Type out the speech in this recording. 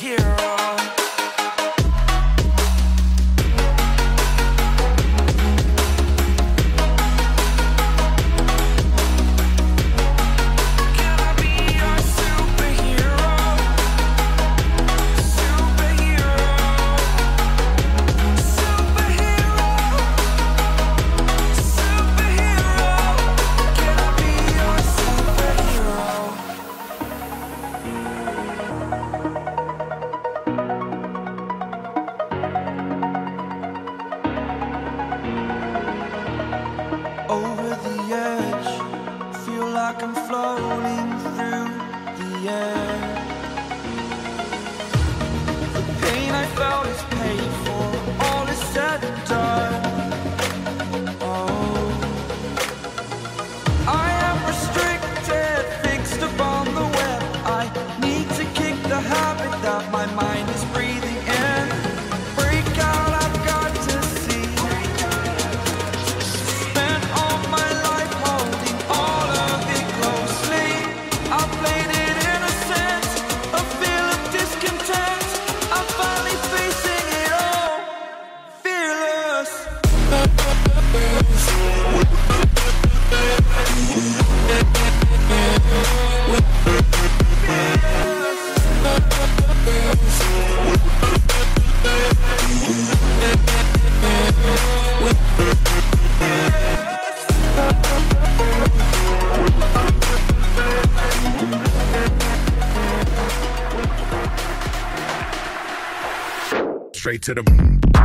Superhero. Straight to the